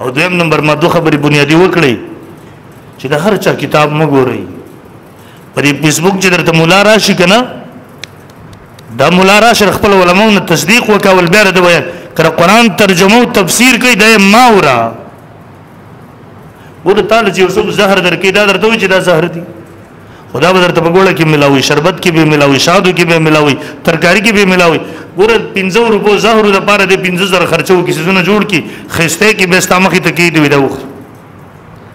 او دویم نمبر ما دوه خبرې بنیادی وکړي چې د هر چا کتاب مګورئ په دې فیسبوک چې درته مولا راشي کنه دا مولا راشي خپل علماو نه تصدیق وکول بیا د ویل کړه قران ترجمه او تفسیر کوي د ما ورا ګور تعالی چې یوسف زهر درکې دا درته وي چې دا زهر دي خدا به درته په ګوړه کې ملاوي شربت کې به ملاوي شادو کې به ملاوي ترکاری کې به ملاوي ګوره 15 روپو زهر د پاره د 15000 خرچو کې سيزونه جوړ کی خسته کې به استامخي ته کې دی دا وخت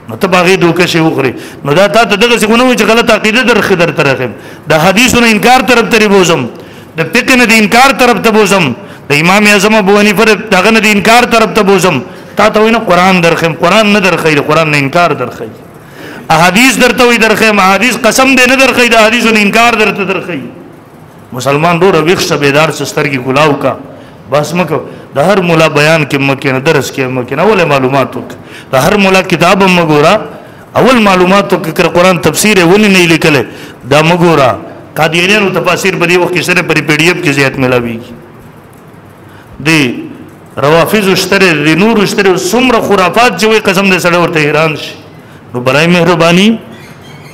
نو ته باغې دوکه شي وخوري نو دا تا ته دغه څه غونو چې غلط عقیده درخه در ترخم د حدیثونو انکار طرف تری بوزم د فقه نه د انکار طرف ته بوزم د امام اعظم ابو حنیفه دغه نه د انکار طرف ته بوزم تا ته وینه قران درخم قران نه درخې قران نه انکار درخې احادیث درته وي درخه ما حدیث قسم دې نه درخه د حدیثو انکار درته درخه مسلمان ډور ویښ شه بیدار سسترګي ګلاو کا بس مکو د هر مولا بیان کې مکه نه درس کې مکه نه ول معلومات وک د هر مولا کتاب مګورا اول معلومات وک کر قران تفسیر ول نه لیکل دا مګورا قادیانو تفاسیر په دې وخت کې سره پر پی ډی ایف کې زیات ملاویږي دی روافض شتره دی نور شتره سمره خرافات چې وي قسم دې سره ورته ایران شي نو برای مهرباني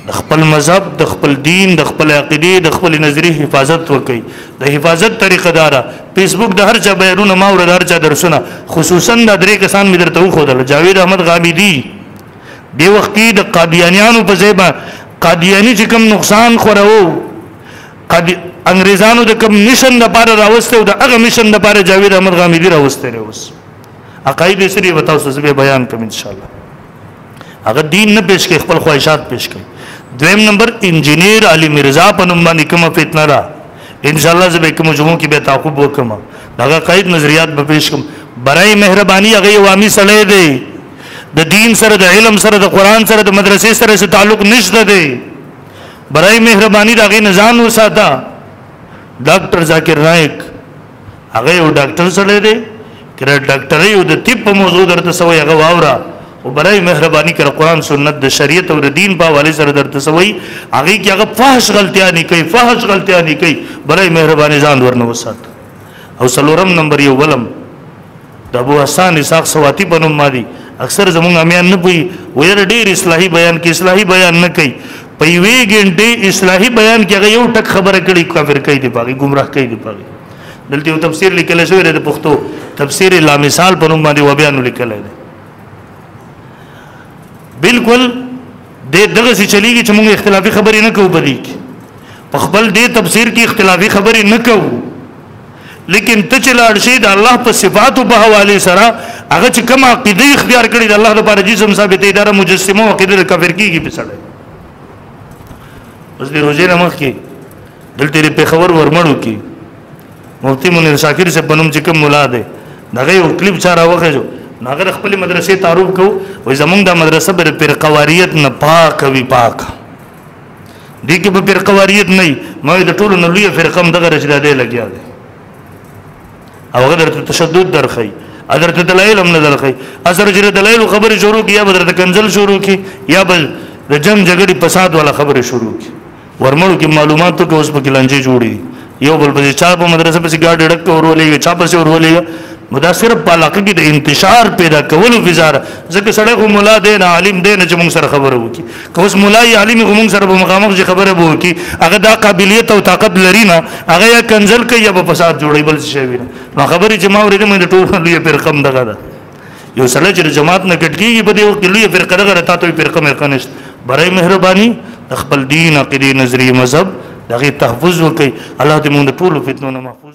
د خپل مذهب د خپل دین د خپل عقیده د خپل نظری حفاظت وکړي د حفاظت طریقه دارا فیسبوک د هر چا بیرونه ما ور هر چا درسونه خصوصا د درې کسان مې درته وخدل جاوید احمد غامدی دی وخت کې د قادیانیانو په ځای قادیانی چې کوم نقصان خورو قد انګريزانو د کوم مشن د پاره راوسته او د هغه مشن د پاره جاوید احمد غامدی راوسته نه اوس عقاید سری وتاو سوزه به بیان کوم ان شاء الله هغه دین نه پیش کې خپل خواهشات پیش کړي دویم نمبر انجنیر علی مرزا په نوم باندې کومه فتنه را ان شاء الله زه به کوم جمعو کې به تعقب وکم هغه قید نظریات به پیش کوم برای مهرباني هغه عوامي سړی دی د دین سره د علم سره د قران سره د مدرسې سره څه تعلق نشته دی برای مهرباني د هغې نه ځان وساته ډاکټر ذاکر نایک هغه یو ډاکټر سره دی کله ډاکټر یو د طب په موضوع درته سوی هغه واوره او برای مهرباني کړه قران سنت د شریعت او د دین په حواله سره درته سوی هغه کې هغه فحش غلطیا نه کوي فحش غلطیا نه کوي برای مهرباني ځان ورنه وساته او سلورم نمبر یو ولم د ابو حسان اسحاق سواتی په نوم باندې اکثر زمونږ امیان نه پوي ویل ډیر اصلاحي بیان کې اصلاحي بیان نه کوي په یوې ګنټې اصلاحي بیان کې هغه یو ټک خبره کړي کافر کوي دی پاګي گمراه کوي دی پاګي دلته یو تفسیر لیکل شوی دی د پښتو تفسیر لا مثال په نوم باندې و بیان لیکل دی بالکل د دغه څه چلیږي چې موږ اختلافي خبرې نه کوو په دې کې په خپل دې تفسیر کې اختلافي خبرې نه کوو لیکن ته چې لاړ شي د الله په صفاتو په حواله سره هغه چې کوم عقیده اختیار کړي د الله لپاره جسم ثابتې دره مجسمه او عقیده کافر کیږي په سره اوس د روزې نه مخکې دلته لري پیښور ورمړو کې مفتی منیر شاکر صاحب بنوم چې کوم مولا دی دغه یو کلیپ چاره وخیجو ناغه خپل مدرسې تعارف کو وای زمونږ د مدرسه پر پر قواریت نه پاک وی پاک دې کې په فرقه واریت نه ما د ټولو نه لوی فرقه هم دغه رشد دی لګیا دی او غدر ته تشدد درخی اگر ته دلایل هم نه درخی اثر جره دلایل خبره شروع کی یا بدر ته کنزل شروع کی یا بل د جنگ جګړې فساد والا خبره شروع کی ورمړو کې معلوماتو کې اوس په کلانجه جوړي یو بل پسې چا په مدرسه پسې ګاډي ډک ورولېږي چا پسې ورولېږي نو دا صرف په علاقه کې د انتشار پیدا کولو فزار ځکه سړی خو مولا دی نه عالم دی نه چې موږ سره خبره وکړي که اوس مولا یا عالم خو موږ سره په مخامخ چې خبره به وکړي هغه دا قابلیت او طاقت لري نه هغه یا کنزل کوي یا په فساد جوړوي بل څه شي وي نو خبرې چې ما اورېدې مې د ټولو لویه فرقه همدغه ده یو سړی چې جماعت نه کټ کیږي په دې وخت کې لوی فرقه دغه راته ته فرقه مې خنشت برای مهرباني خپل دین عقیده نظری مذهب دغه تحفظ وکي الله دې موږ ټول فتنو نه محفوظ